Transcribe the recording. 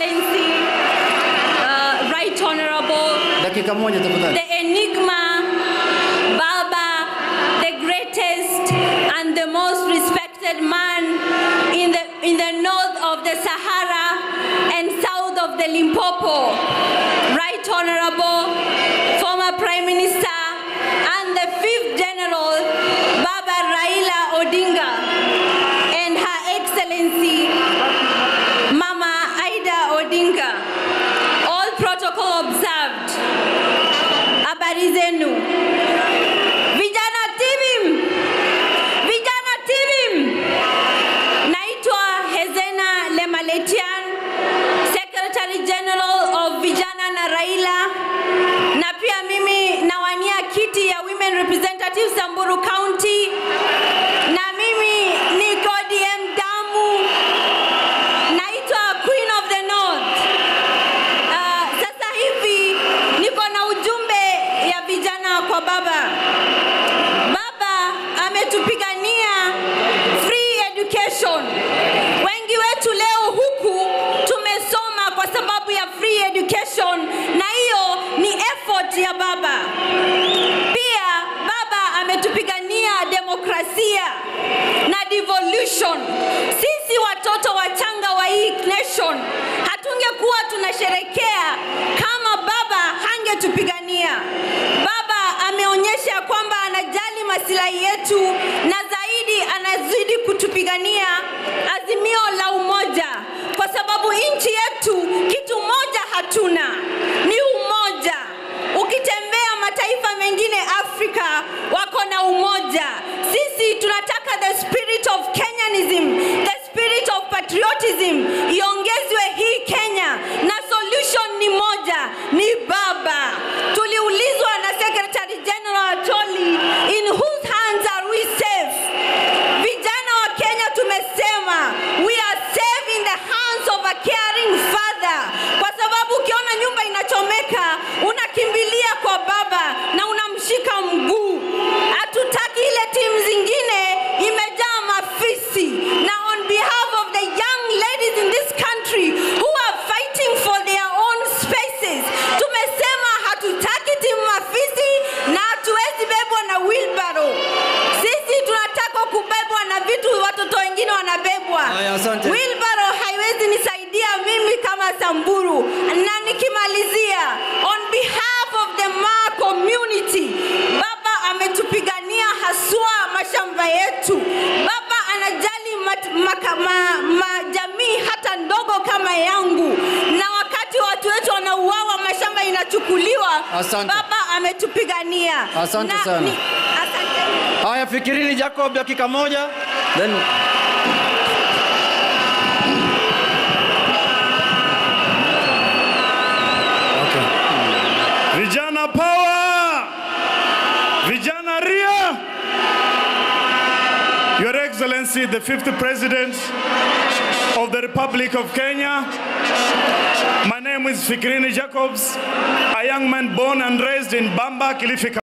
Excellency, uh, Right Honorable, Dakika moja tafadhali. the enigma, Baba, the greatest and the most respected man in the, in the north of the Sahara and south of the Limpopo, Right Honorable, former Prime Minister, Habari zenu. Vijana tibim. Vijana tibim. Naitwa Hezena Lemaletian, Secretary General of Vijana na Raila. Na pia mimi nawania kiti ya Women Representative Samburu County. Na mimi niko DM damu. Naitwa Queen of the North. Ah, sasa hivi niko na ujumbe ya vijana kwa baba. Baba ametupigania free education. Wengi wetu leo huku tumesoma kwa sababu ya free education, na hiyo ni effort ya baba. Pia baba ametupigania demokrasia na devolution. Sisi watoto wachanga wa hii nation hatungekuwa tunasherekea wanabebwa. Wilbaro haiwezi nisaidia mimi kama Samburu. Na nikimalizia, on behalf of the Ma community, baba ametupigania haswa mashamba yetu. Baba anajali majamii ma, ma, hata ndogo kama yangu, na wakati watu wetu wanauawa, mashamba inachukuliwa, Asante. baba ametupigania. Asante Na sana. ni- Asante. Haya, fikirini Jacob, dakika moja. Then. Vijana power! Vijana ria! Your Excellency, the fifth President of the Republic of Kenya. My name is Fikirini Jacobs, a young man born and raised in Bamba, Kilifi.